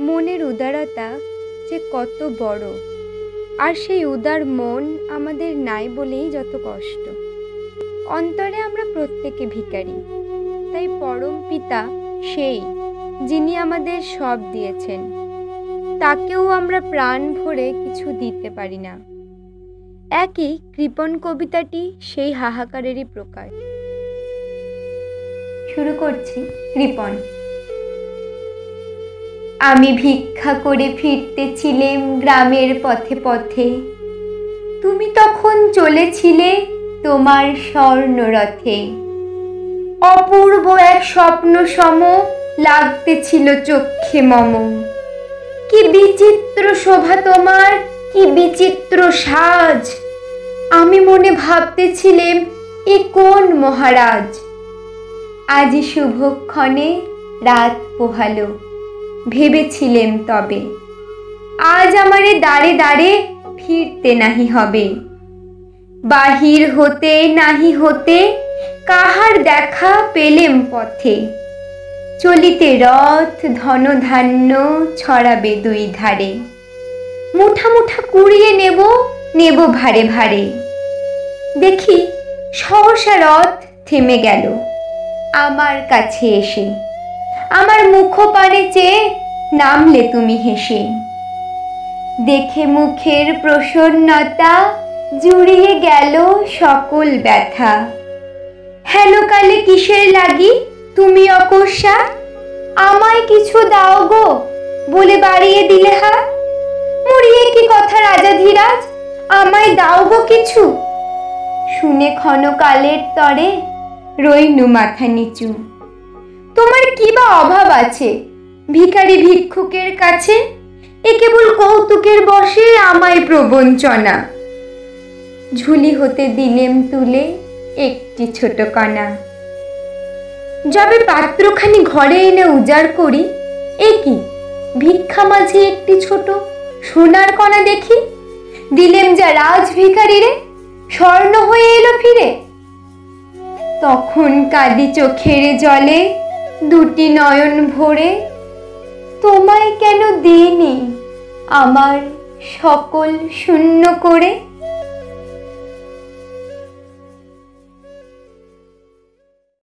মনের উদারতা যে কত বড়। আর সেই উদার মন আমাদের নাই বলেই যত কষ্ট। অন্তরে আমরা প্রত্যেকে ভিখারি। তাই পরম পিতা সেই যিনি আমাদের সব দিয়েছেন। তাকেও আমরা প্রাণ ভরে কিছু দিতে পারি না। একই কৃপণ কবিতাটি সেই হাহাকারেরই প্রকাশ। শুরু করছি কৃপণ। আমি ভিক্ষা করে ফিরতেছিলেম গ্রামের পথে পথে। তুমি তখন চলেছিলে তোমার স্বর্ণরথে। অপূর্ব এক স্বপ্ন সম লাগতেছিল চক্ষে মম। কি বিচিত্র শোভা তোমার, কি বিচিত্র সাজ। আমি মনে ভাবতেছিলেম, এ কোন মহারাজ? আজি শুভক্ষণে রাত পোহালো। ভেবেছিলেম তবে। আজ আমারে দাঁড়ে দাঁড়ে ফিরতে নাহি হবে। বাহির হতে নাহি হতে কাহার দেখা পেলেম পথে। চলিতে রথ ধনধান্য ছড়াবে দুই ধারে। মুঠা মুঠা কুড়িয়ে নেব নেব ভারে ভারে। দেখি সহসা রথ থেমে গেল, আমার কাছে এসে। আমার মুখপানে চেয়ে নামলে তুমি হেসে। দেখে মুখের প্রসন্নতা জুড়িয়ে গেল সকল ব্যথা। হ্যালো কালে কিসের লাগি? তুমি অকস্মা আমায় কিছু দাও গো, বলে বাড়িয়ে দিলে হা মুড়িয়ে কি কথা রাজা ধীরাজ? আমায় দাও গো কিছু। শুনে ক্ষণকালের তরে রইনু মাথা নিচু। তোমার কি বা অভাব আছে? ভিখারি ভিক্ষুকের কাছে? এ কেবল কৌতুকের বসে আমায় প্রবঞ্চনা। ঝুলি হতে দিলেম তুলে একটি ছোট কণা। যবে পাত্রখানি ঘরে এনে উজাড় করি, এ কি? ভিক্ষা মাঝে একটি ছোট সোনার কণা দেখি। দিলেম যা রাজ ভিখারিরে, স্বর্ণ হয়ে এলো ফিরে। তখন কাঁদি চোখের জলে দুটি নয়ন ভরে তোমায় কেন দিইনি? আমার সকল শূন্য করে